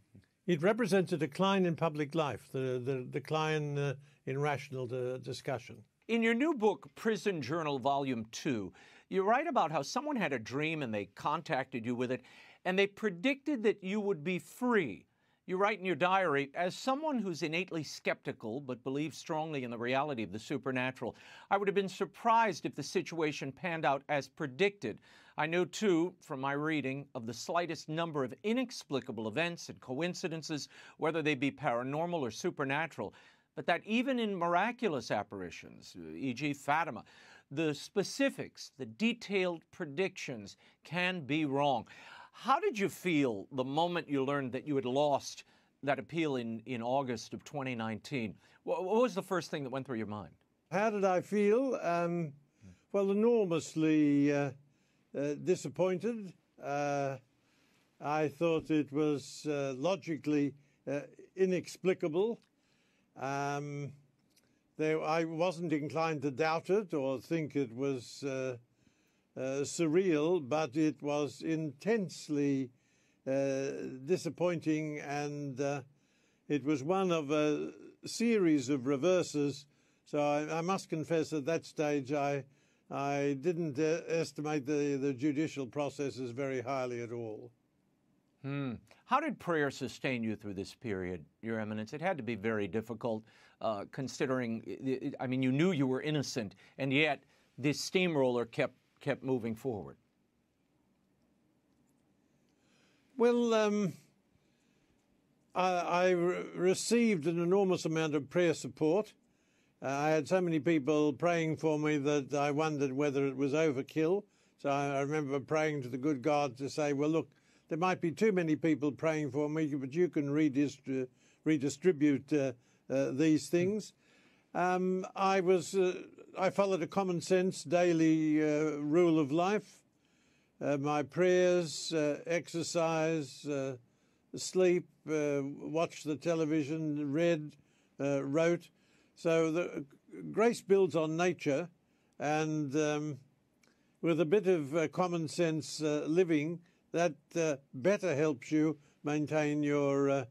[SPEAKER 6] It represents a decline in public life, the, the decline uh, in rational uh, discussion.
[SPEAKER 1] In your new book, Prison Journal, Volume 2, you write about how someone had a dream and they contacted you with it, and they predicted that you would be free. You write in your diary, as someone who's innately skeptical but believes strongly in the reality of the supernatural, I would have been surprised if the situation panned out as predicted. I know, too, from my reading, of the slightest number of inexplicable events and coincidences, whether they be paranormal or supernatural, but that even in miraculous apparitions, uh, e.g., Fatima, the specifics, the detailed predictions can be wrong. How did you feel the moment you learned that you had lost that appeal in, in August of 2019? What, was the first thing that went through your mind?
[SPEAKER 6] How did I feel? Um, well, enormously uh, uh, disappointed. Uh, I thought it was uh, logically uh, inexplicable. Um, there, I wasn't inclined to doubt it or think it was uh, surreal, but it was intensely uh, disappointing, and uh, it was one of a series of reverses. So I, I must confess, at that stage, I I didn't uh, estimate the, the judicial processes very highly at all.
[SPEAKER 1] Hmm. How did prayer sustain you through this period, Your Eminence? It had to be very difficult, uh, considering, I mean, you knew you were innocent, and yet this steamroller kept kept moving forward?
[SPEAKER 6] Well, um, I, I re- received an enormous amount of prayer support. Uh, I had so many people praying for me that I wondered whether it was overkill. So I, I remember praying to the good God to say, well, look, there might be too many people praying for me, but you can redistri- redistribute uh, uh, these things. Um, I was uh, I followed a common sense daily uh, rule of life. Uh, my prayers, uh, exercise, uh, sleep, uh, watch the television, read, uh, wrote. So the grace builds on nature, and um, with a bit of common sense living, that better helps you maintain your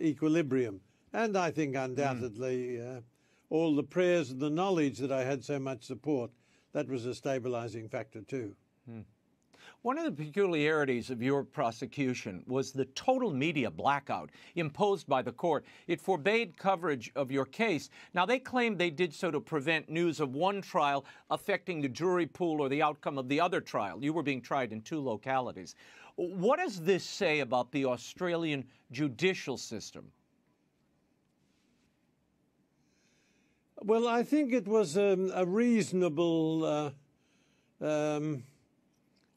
[SPEAKER 6] equilibrium. And I think undoubtedly. Mm all the prayers and the knowledge that I had so much support, that was a stabilizing factor too. Hmm.
[SPEAKER 1] One of the peculiarities of your prosecution was the total media blackout imposed by the court. It forbade coverage of your case. Now, they claim they did so to prevent news of one trial affecting the jury pool or the outcome of the other trial. You were being tried in two localities. What does this say about the Australian judicial system?
[SPEAKER 6] Well, I think it was um, a reasonable, uh, um,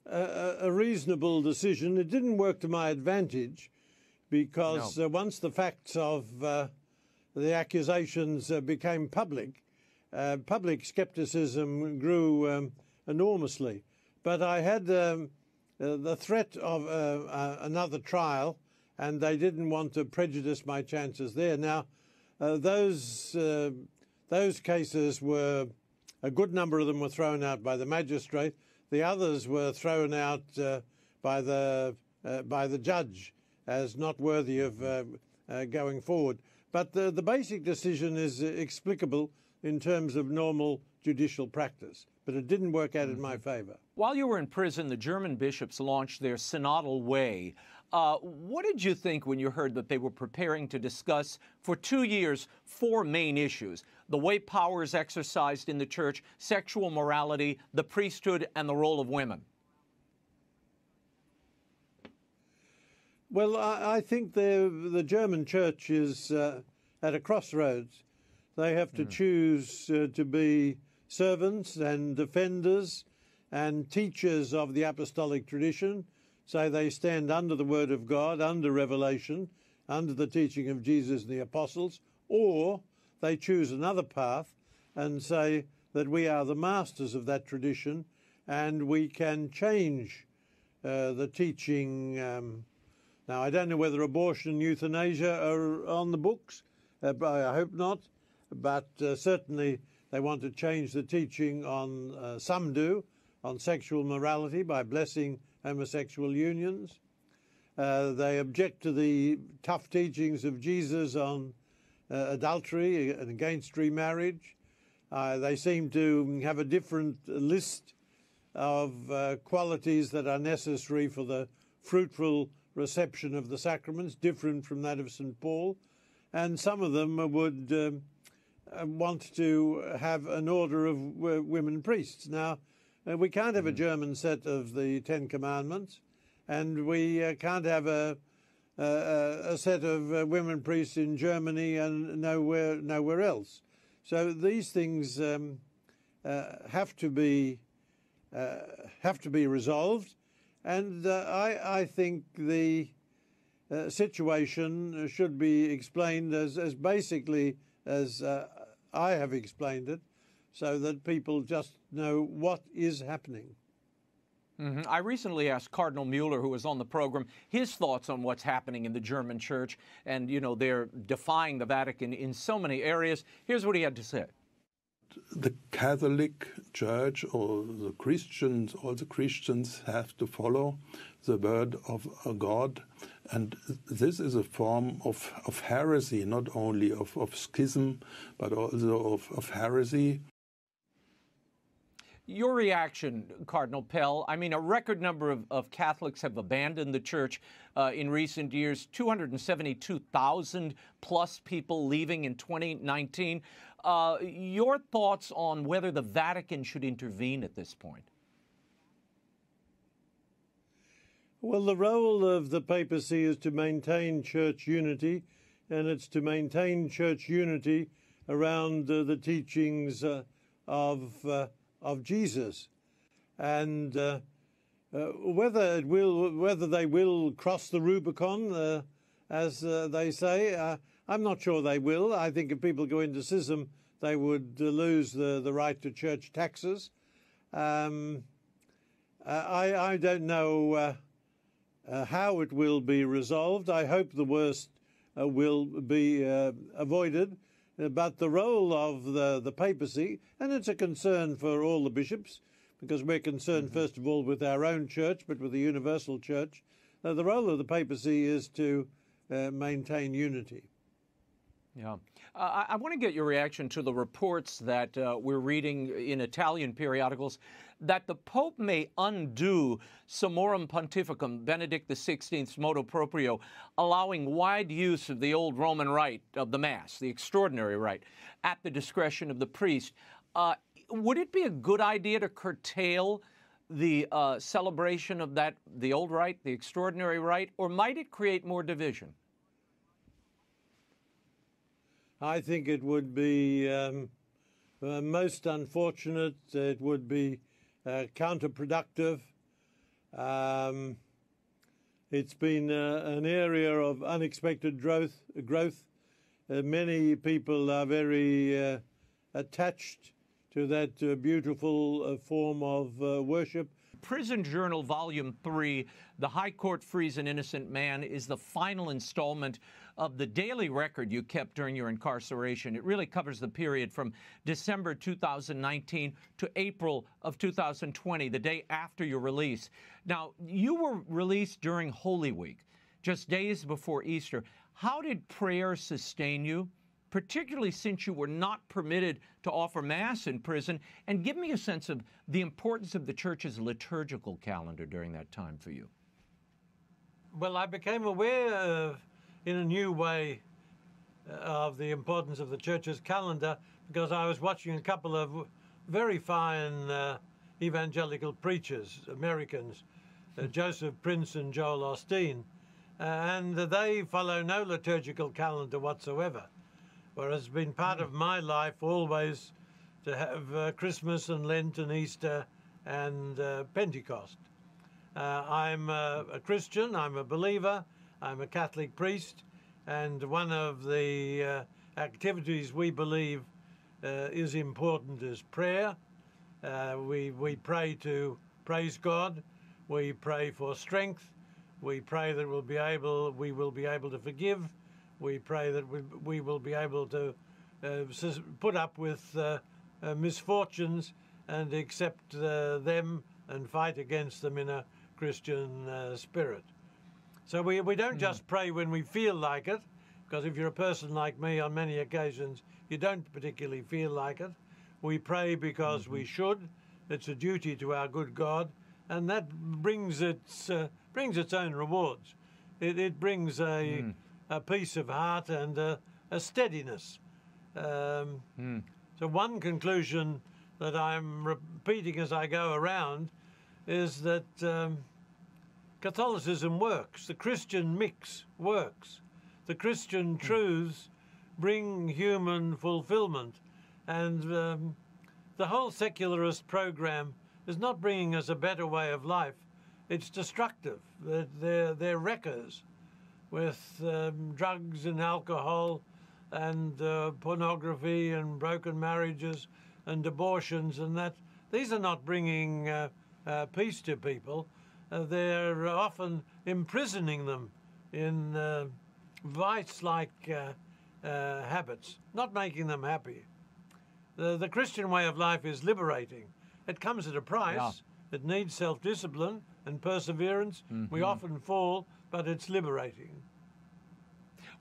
[SPEAKER 6] a, a, reasonable decision. It didn't work to my advantage because no. uh, once the facts of uh, the accusations uh, became public, uh, public skepticism grew um, enormously. But I had um, uh, the threat of another trial, and they didn't want to prejudice my chances there. Now, those those cases were, a good number of them were thrown out by the magistrate. The others were thrown out uh, by, the, uh, by the judge as not worthy of uh, uh going forward. But the, the basic decision is explicable in terms of normal judicial practice but it didn't work out in my mm-hmm. favor.
[SPEAKER 1] While you were in prison, the German bishops launched their synodal way. Uh, what did you think when you heard that they were preparing to discuss for two years four main issues the way power is exercised in the church, sexual morality, the priesthood, and the role of women?
[SPEAKER 6] Well, I, I think the German church is uh, at a crossroads. They have to mm. choose uh, to be servants and defenders and teachers of the apostolic tradition. So they stand under the Word of God, under revelation, under the teaching of Jesus and the apostles, or they choose another path and say that we are the masters of that tradition and we can change uh, the teaching. Um, now, I don't know whether abortion and euthanasia are on the books, uh, I hope not, but uh, certainly they want to change the teaching on, uh, some do, on sexual morality by blessing homosexual unions. Uh, they object to the tough teachings of Jesus on uh, adultery and against remarriage. Uh, they seem to have a different list of uh, qualities that are necessary for the fruitful reception of the sacraments, different from that of St. Paul. And some of them would um, uh, want to have an order of women priests. Now, uh, we can't have a German set of the Ten Commandments, and we uh, can't have a, a, a set of uh, women priests in Germany and nowhere nowhere else. So these things um, uh, have to be uh, have to be resolved, and I, I think the situation should be explained as, as basically as I have explained it so that people just know what is happening.
[SPEAKER 1] Mm-hmm. I recently asked Cardinal Müller, who was on the program, his thoughts on what's happening in the German church. And, you know, they're defying the Vatican in so many areas. Here's what he had to say.
[SPEAKER 3] The Catholic Church or the Christians, all the Christians have to follow the word of God and this is a form of, of heresy, not only of, of schism, but also of, of heresy.
[SPEAKER 1] Your reaction, Cardinal Pell. I mean, a record number of, of Catholics have abandoned the church uh, in recent years 272,000 plus people leaving in 2019. Uh, your thoughts on whether the Vatican should intervene at this point?
[SPEAKER 6] Well, the role of the papacy is to maintain church unity, and it's to maintain church unity around uh, the teachings uh, of uh, of Jesus, and uh, uh, whether it will, whether they will cross the Rubicon, uh, as they say, I'm not sure they will. I think if people go into schism, they would lose the, the right to church taxes. Um, I I don't know uh, how it will be resolved, I hope the worst uh, will be uh, avoided. But the role of the, the papacy, and it's a concern for all the bishops, because we're concerned mm-hmm. first of all with our own church, but with the universal church. Uh, the role of the papacy is to uh, maintain unity.
[SPEAKER 1] Yeah. Uh, I, I want to get your reaction to the reports that uh, we're reading in Italian periodicals that the Pope may undo Summorum Pontificum, Benedict XVI's motu proprio, allowing wide use of the old Roman rite of the Mass, the extraordinary rite, at the discretion of the priest. Uh, would it be a good idea to curtail the uh, celebration of that, the old rite, the extraordinary rite, or might it create more division?
[SPEAKER 6] I think it would be um, uh, most unfortunate. It would be uh, counterproductive. Um, it's been uh, an area of unexpected growth. growth. Uh, many people are very uh, attached to that uh, beautiful form of worship.
[SPEAKER 1] Prison Journal, Volume 3, The High Court Frees an Innocent Man, is the final installment of the daily record you kept during your incarceration. It really covers the period from December 2019 to April of 2020, the day after your release. Now, you were released during Holy Week, just days before Easter. How did prayer sustain you? particularly since you were not permitted to offer Mass in prison? And give me a sense of the importance of the church's liturgical calendar during that time for you.
[SPEAKER 6] Well, I became aware of in a new way uh, of the importance of the church's calendar because I was watching a couple of very fine uh, evangelical preachers, Americans, uh, Joseph Prince and Joel Osteen, uh, and they follow no liturgical calendar whatsoever. Whereas it's been part of my life always to have uh, Christmas and Lent and Easter and uh, Pentecost. I'm a Christian, I'm a believer, I'm a Catholic priest, and one of the uh, activities we believe uh, is important is prayer. Uh, we, we pray to praise God. We pray for strength. We pray that we'll be able, we will be able to forgive. We pray that we, we will be able to uh, put up with uh, uh, misfortunes and accept them and fight against them in a Christian spirit. So we, we don't just pray when we feel like it, because if you're a person like me, on many occasions, you don't particularly feel like it. We pray because we should. It's a duty to our good God, and that brings its uh, brings its own rewards. It, it brings a a peace of heart and a, a steadiness. Um, So one conclusion that I'm repeating as I go around is that um, Catholicism works. The Christian mix works. The Christian truths bring human fulfillment, and um, the whole secularist program is not bringing us a better way of life. It's destructive. They're, they're, they're wreckers with um, drugs and alcohol and uh, pornography and broken marriages and abortions and that. These are not bringing uh, uh, peace to people. They're often imprisoning them in uh, vice-like uh, uh, habits, not making them happy. The, the Christian way of life is liberating. It comes at a price. It needs self-discipline and perseverance. We often fall, but it's liberating.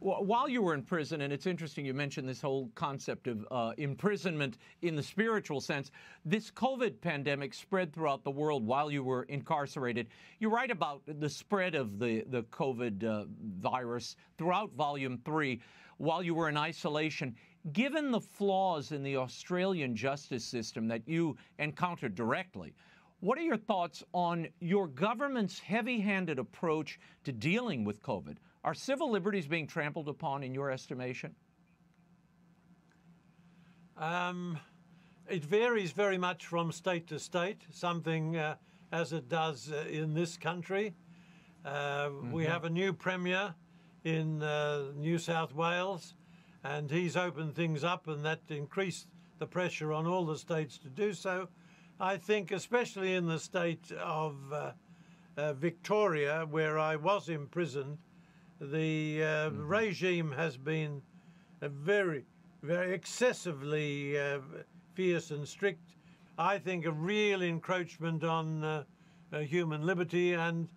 [SPEAKER 1] Wh- While you were in prison, and it's interesting you mentioned this whole concept of uh, imprisonment in the spiritual sense, this COVID pandemic spread throughout the world while you were incarcerated. You write about the spread of the, the COVID uh, virus throughout Volume 3 while you were in isolation. Given the flaws in the Australian justice system that you encountered directly, what are your thoughts on your government's heavy handed approach to dealing with COVID? Are civil liberties being trampled upon in your estimation?
[SPEAKER 6] Um, it varies very much from state to state, something uh, as it does uh, in this country. Uh, We have a new premier in uh, New South Wales, and he's opened things up, and that increased the pressure on all the states to do so. I think, especially in the state of uh, uh, Victoria, where I was imprisoned, the uh, regime has been uh, very, very excessively uh, fierce and strict. I think a real encroachment on uh, uh, human liberty, and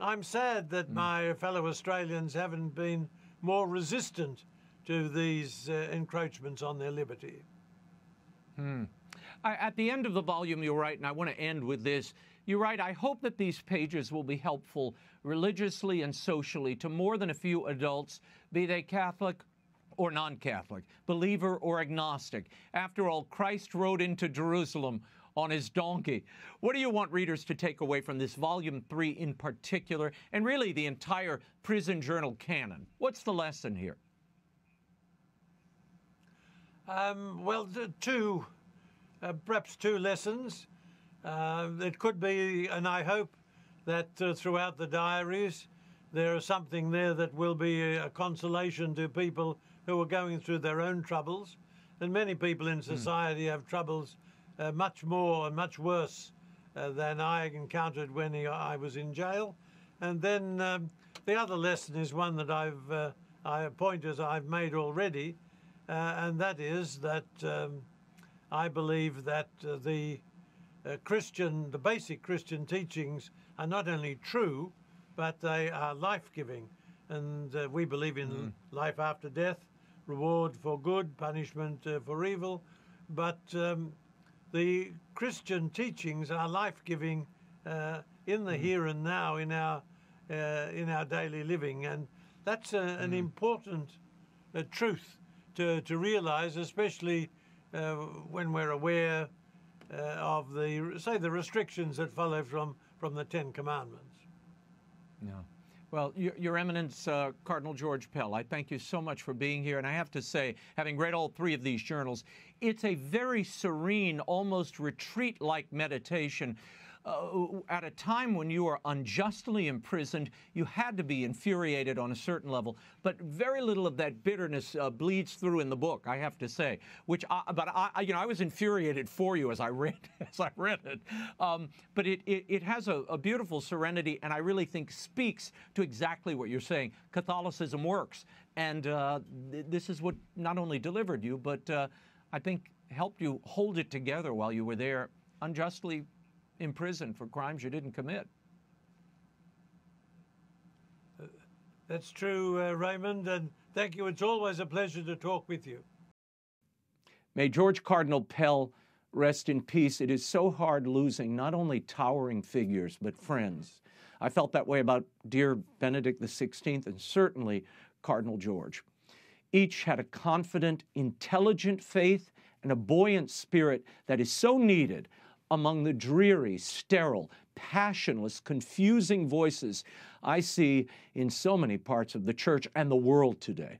[SPEAKER 6] I'm sad that my fellow Australians haven't been more resistant to these uh, encroachments on their liberty.
[SPEAKER 1] I, at the end of the volume, you write, and I want to end with this. You write, I hope that these pages will be helpful religiously and socially to more than a few adults, be they Catholic or non Catholic, believer or agnostic. After all, Christ rode into Jerusalem on his donkey. What do you want readers to take away from this volume three in particular, and really the entire prison journal canon? What's the lesson here?
[SPEAKER 6] Um, well, two, uh, perhaps two lessons. Uh, it could be, and I hope that uh, throughout the diaries there is something there that will be a, a consolation to people who are going through their own troubles. And many people in society have troubles uh, much more and much worse uh, than I encountered when he, I was in jail. And then um, the other lesson is one that I've uh, I point as I've made already, uh, and that is that um, I believe that uh, the uh, Christian, the basic Christian teachings are not only true, but they are life-giving, and uh, we believe in life after death, reward for good, punishment uh, for evil, but um, the Christian teachings are life-giving uh, in the here and now, in our uh, in our daily living, and that's a, an important uh, truth to to realise, especially uh, when we're aware uh, of the say the restrictions that follow from from the Ten Commandments.
[SPEAKER 1] Yeah. Well, Your, Your Eminence, uh, Cardinal George Pell, I thank you so much for being here. And I have to say, having read all three of these journals, it's a very serene, almost retreat like meditation. Uh, at a time when you are unjustly imprisoned, you had to be infuriated on a certain level, but very little of that bitterness uh, bleeds through in the book. I have to say, which, I, but I, you know, I was infuriated for you as I read as I read it. Um, but it, it, it has a, a beautiful serenity, and I really think speaks to exactly what you're saying. Catholicism works, and uh, th- this is what not only delivered you, but uh, I think helped you hold it together while you were there unjustly imprisoned for crimes you didn't commit.
[SPEAKER 6] That's true, uh, Raymond, and thank you. It's always a pleasure to talk with you.
[SPEAKER 1] May George Cardinal Pell rest in peace. It is so hard losing not only towering figures, but friends. I felt that way about dear Benedict XVI and certainly Cardinal George. Each had a confident, intelligent faith and a buoyant spirit that is so needed among the dreary, sterile, passionless, confusing voices I see in so many parts of the church and the world today.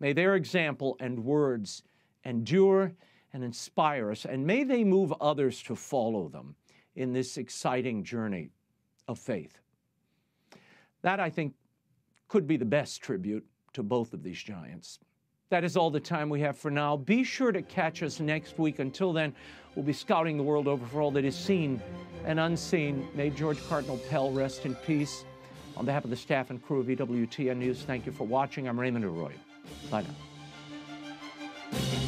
[SPEAKER 1] May their example and words endure and inspire us, and may they move others to follow them in this exciting journey of faith. That, I think, could be the best tribute to both of these giants. That is all the time we have for now. Be sure to catch us next week. Until then, we'll be scouting the world over for all that is seen and unseen. May George Cardinal Pell rest in peace. On behalf of the staff and crew of EWTN News, thank you for watching. I'm Raymond Arroyo. Bye now.